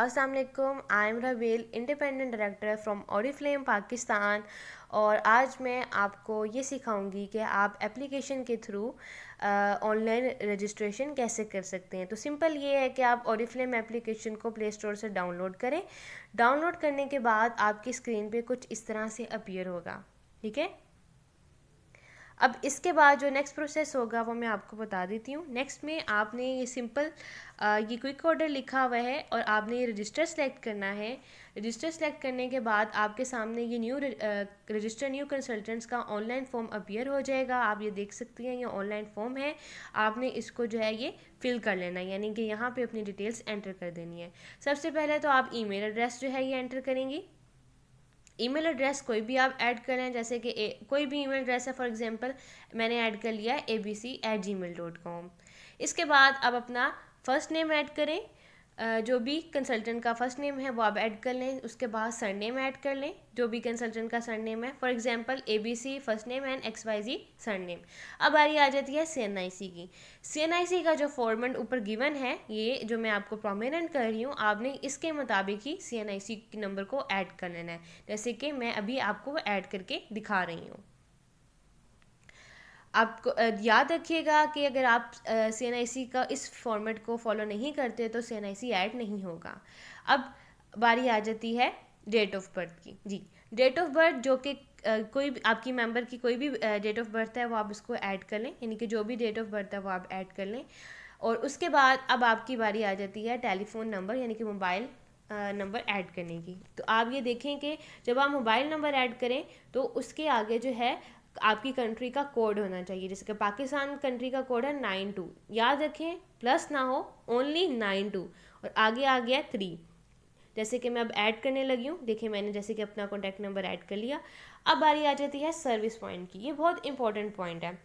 अस्सलाम I am Rabeel independent director from Oriflame Pakistan और आज मैं आपको ये सिखाऊँगी कि आप एप्लीकेशन के थ्रू ऑनलाइन रजिस्ट्रेशन कैसे कर सकते हैं। तो सिंपल ये है कि आप ऑरिफ्लेम एप्लीकेशन को प्ले स्टोर से डाउनलोड करें। डाउनलोड करने के बाद आपकी स्क्रीन पे कुछ इस तरह से अपीयर होगा। ठीक है? अब इसके बाद जो नेक्स्ट प्रोसेस होगा, वो मैं आपको बता देती हूँ। नेक्स्ट में आपने ये सिंपल ये क्विक ऑर्डर लिखा हुआ है और आपने ये रजिस्टर सेलेक्ट करना है। रजिस्टर सेलेक्ट करने के बाद आपके सामने ये न्यू रजिस्टर न्यू कंसल्टेंट्स का ऑनलाइन फॉर्म अपीयर हो जाएगा। आप ये देख सकती हैं, ये ऑनलाइन फॉर्म है। आपने इसको जो है ये फिल कर लेना है, यानी कि यहाँ पे अपनी डिटेल्स एंटर कर देनी है। सबसे पहले तो आप ईमेल एड्रेस जो है ये एंटर करेंगी। ईमेल एड्रेस कोई भी आप ऐड करें, जैसे कि कोई भी ईमेल एड्रेस है फॉर एग्जांपल मैंने ऐड कर लिया है A B C at Gmail dot com इसके बाद आप अपना फ़र्स्ट नेम ऐड करें जो भी कंसल्टेंट का फ़र्स्ट नेम है, वो आप ऐड कर लें, उसके बाद सर नेम ऐड कर लें, जो भी कंसल्टेंट का सर नेम है for example A B C first name and X Y Z surname अब बारी आ जाती है सी एन आई सी की. सी एन आई सी का जो फॉर्मेट ऊपर गिवन है, ये जो मैं आपको प्रोमिनेंट कर रही हूँ, आपने इसके मुताबिक ही C N I C number को ऐड कर लेना है. जैसे कि मैं अभी आपको ऐड करके दिखा रही हूँ. आपको याद रखिएगा कि अगर आप सी एन आई सी का इस फॉर्मेट को फॉलो नहीं करते तो सी एन आई सी ऐड नहीं होगा। अब बारी आ जाती है डेट ऑफ़ बर्थ की। जी डेट ऑफ़ बर्थ जो कि कोई आपकी मेंबर की कोई भी डेट ऑफ़ बर्थ है वो आप उसको ऐड कर लें। यानी कि जो भी डेट ऑफ़ बर्थ है वो आप ऐड कर लें। और उसके बाद अब आपकी बारी आ जाती है टेलीफोन नंबर यानी कि मोबाइल नंबर ऐड करने की। तो आप ये देखें कि जब आप मोबाइल नंबर ऐड करें तो उसके आगे जो है आपकी कंट्री का कोड होना चाहिए। जैसे कि पाकिस्तान कंट्री का कोड है नाइन टू याद रखें प्लस ना हो ओनली नाइन टू और आगे आ गया थ्री जैसे कि मैं अब ऐड करने लगी हूँ। देखिए, मैंने जैसे कि अपना कॉन्टैक्ट नंबर ऐड कर लिया। अब बारी आ जाती है सर्विस पॉइंट की। ये बहुत इंपॉर्टेंट पॉइंट है।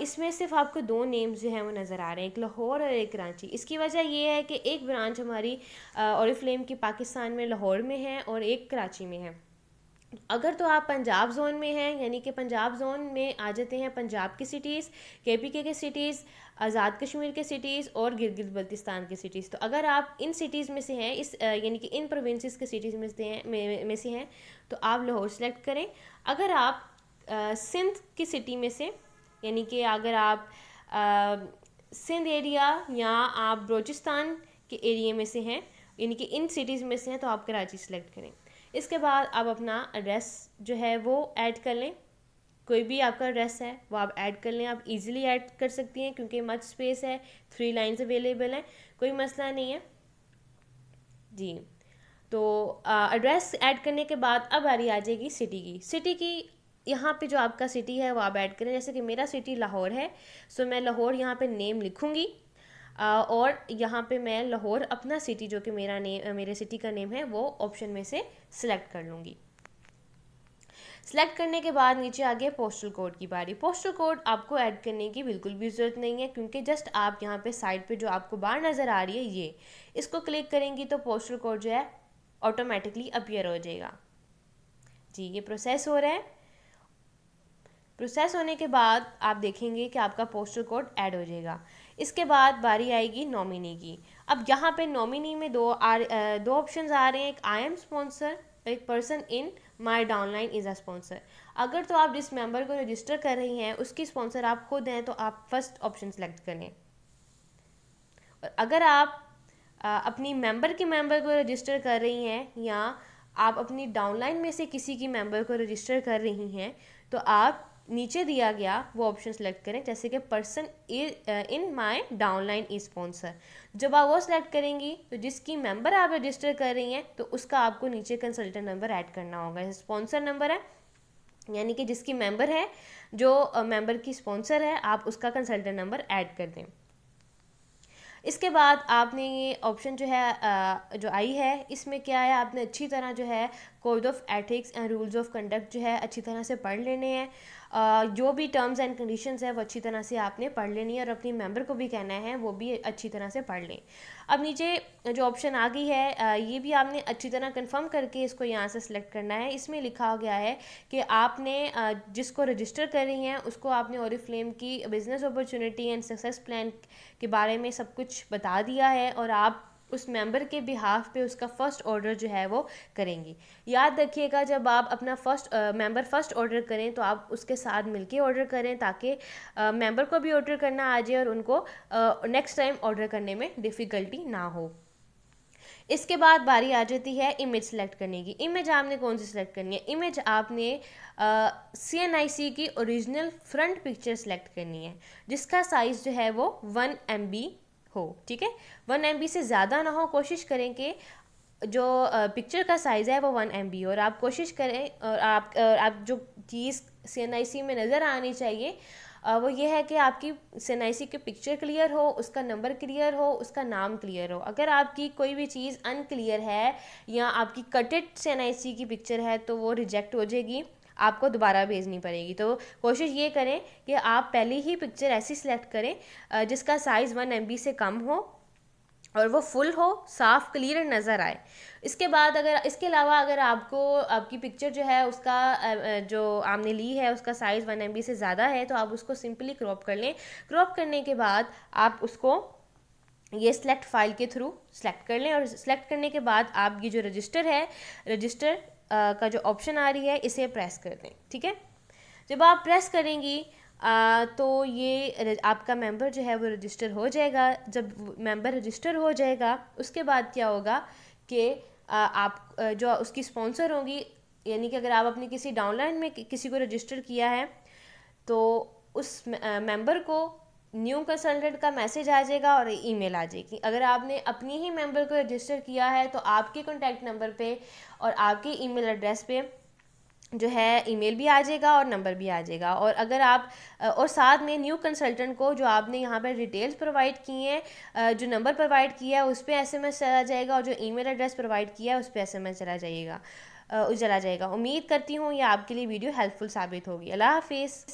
इसमें सिर्फ़ आपको दो नेम्स जो हैं वो नज़र आ रहे हैं। एक लाहौर और एक कराची इसकी वजह ये है कि एक ब्रांच हमारी और फ्लेम की पाकिस्तान में लाहौर में है और एक कराची में है। अगर तो आप पंजाब जोन में हैं यानी कि पंजाब जोन में आ जाते हैं पंजाब की सिटीज़ के पी के के सिटीज़ आज़ाद कश्मीर के सिटीज़ और गिलगित बल्तिस्तान की सिटीज़ तो अगर आप इन सिटीज़ में से हैं इस यानी कि इन प्रोविंसेस के सिटीज़ में से हैं में, से हैं तो आप लाहौर सेलेक्ट करें। अगर आप सिंध की सिटी में से यानी कि अगर आप सिंध एरिया या आप बलोचिस्तान के एरिए में से हैं यानी कि इन सिटीज़ में से हैं तो आप कराची सेलेक्ट करें। इसके बाद आप अपना एड्रेस जो है वो ऐड कर लें। कोई भी आपका एड्रेस है, वो आप ऐड कर लें। आप इजीली ऐड कर सकती हैं क्योंकि मच स्पेस है थ्री लाइन्स अवेलेबल हैं, कोई मसला नहीं है। जी तो एड्रेस ऐड करने के बाद अब आ रही आ जाएगी सिटी की। सिटी की यहाँ पे जो आपका सिटी है, वो आप ऐड करें। जैसे कि मेरा सिटी लाहौर है सो मैं लाहौर यहाँ पे नेम लिखूँगी। और यहाँ पे मैं लाहौर अपना सिटी जो कि मेरा नेम मेरे सिटी का नेम है, वो ऑप्शन में से सिलेक्ट कर लूँगी। सेलेक्ट करने के बाद नीचे आ गया पोस्टल कोड की बारी। पोस्टल कोड आपको ऐड करने की बिल्कुल भी ज़रूरत नहीं है, क्योंकि जस्ट आप यहाँ पे साइड पे जो आपको बाहर नज़र आ रही है, ये। इसको क्लिक करेंगी तो पोस्टल कोड जो है ऑटोमेटिकली अपीयर हो जाएगा। जी, ये प्रोसेस हो रहा है। प्रोसेस होने के बाद आप देखेंगे कि आपका पोस्टल कोड ऐड हो जाएगा। इसके बाद बारी आएगी नॉमिनी की। अब यहाँ पे नॉमिनी में दो आ दो ऑप्शन आ रहे हैं। एक आई एम स्पॉन्सर एक person in my downline is a sponsor अगर तो आप जिस मेंबर को रजिस्टर कर रही हैं उसकी स्पॉन्सर आप खुद हैं तो आप फ़र्स्ट ऑप्शन सेलेक्ट करें। और अगर आप आ, अपनी मेंबर के मेंबर को रजिस्टर कर रही हैं या आप अपनी डाउनलाइन में से किसी की मेंबर को रजिस्टर कर रही हैं तो आप नीचे दिया गया वो ऑप्शन सेलेक्ट करें, जैसे कि person in my downline is sponsor जब आप वो सिलेक्ट करेंगी तो जिसकी मेंबर आप रजिस्टर कर रही हैं तो उसका आपको नीचे कंसल्टेंट नंबर ऐड करना होगा। स्पॉन्सर नंबर है, यानी कि जिसकी मेंबर है, जो मेंबर की स्पॉन्सर है, आप उसका कंसल्टेंट नंबर ऐड कर दें। इसके बाद आपने ये ऑप्शन जो है जो आई है, इसमें क्या है? आपने अच्छी तरह जो है code of ethics and rules of conduct जो है अच्छी तरह से पढ़ लेने हैं। जो भी टर्म्स एंड कंडीशंस है वो अच्छी तरह से आपने पढ़ लेनी है और अपनी मेंबर को भी कहना है वो भी अच्छी तरह से पढ़ लें। अब नीचे जो ऑप्शन आ गई है ये भी आपने अच्छी तरह कंफर्म करके इसको यहाँ से सिलेक्ट करना है। इसमें लिखा गया है कि आपने जिसको रजिस्टर कर रही हैं, उसको आपने और फ्लेम की business opportunity and success plan के बारे में सब कुछ बता दिया है और आप उस मेंबर के बिहाफ पे उसका फ़र्स्ट ऑर्डर जो है वो करेंगी। याद रखिएगा, जब आप अपना फ़र्स्ट मेंबर फ़र्स्ट ऑर्डर करें तो आप उसके साथ मिलके ऑर्डर करें ताकि मेंबर को भी ऑर्डर करना आ जाए और उनको नेक्स्ट टाइम ऑर्डर करने में डिफ़िकल्टी ना हो। इसके बाद बारी आ जाती है इमेज सेलेक्ट करने की। इमेज आपने कौन सी सेलेक्ट करनी है? इमेज आपने सी एन आई सी की ओरिजिनल फ्रंट पिक्चर सेलेक्ट करनी है, जिसका साइज़ जो है वो वन एम बी हो, ठीक है? वन एम बी से ज़्यादा ना हो, कोशिश करें कि जो पिक्चर का साइज़ है वो वन एम बी और आप कोशिश करें, और आप आप जो चीज़ सी में नज़र आनी चाहिए वो ये है कि आपकी सी एन आई सी की पिक्चर क्लियर हो, उसका नंबर क्लियर हो, उसका नाम क्लियर हो। अगर आपकी कोई भी चीज़ अनक्लियर है या आपकी कटेड सी एन आई सी की पिक्चर है तो वो रिजेक्ट हो जाएगी। आपको दोबारा भेजनी पड़ेगी। तो कोशिश ये करें कि आप पहले ही पिक्चर ऐसी सिलेक्ट करें जिसका साइज़ वन एमबी से कम हो और वो फुल हो, साफ़ क्लियर नज़र आए। इसके बाद अगर, इसके अलावा अगर आपको, आपकी पिक्चर जो है उसका जो आपने ली है उसका साइज़ वन एमबी से ज़्यादा है तो आप उसको सिंपली क्रॉप कर लें। क्रॉप करने के बाद आप उसको ये सिलेक्ट फ़ाइल के थ्रू सेलेक्ट कर लें और सेलेक्ट करने के बाद आप ये जो रजिस्टर है रजिस्टर का जो ऑप्शन आ रही है इसे प्रेस कर दें ठीक है? जब आप प्रेस करेंगी आ, तो ये आपका मेंबर जो है वो रजिस्टर हो जाएगा। जब मेंबर रजिस्टर हो जाएगा उसके बाद क्या होगा कि आप जो उसकी स्पॉन्सर होंगी यानी कि अगर आप अपनी किसी डाउनलाइन में किसी को रजिस्टर किया है तो उस मेंबर को न्यू कंसल्टेंट का मैसेज आ जाएगा और ईमेल आ जाएगी। अगर आपने अपनी ही मेंबर को रजिस्टर किया है तो आपके कॉन्टैक्ट नंबर पे और आपके ईमेल एड्रेस पे जो है ईमेल भी आ जाएगा और नंबर भी आ जाएगा। और अगर आप, और साथ में न्यू कंसल्टेंट को जो आपने यहाँ पर डिटेल्स प्रोवाइड की हैं जो नंबर प्रोवाइड किया है, उस पर एस एम एस चला जाएगा और जो ईमेल एड्रेस प्रोवाइड किया है, उस पर एस एम एस चला जाएगा चला जाएगा। उम्मीद करती हूँ ये आपके लिए वीडियो हेल्पफुल साबित होगी। अल्लाह हाफिज़।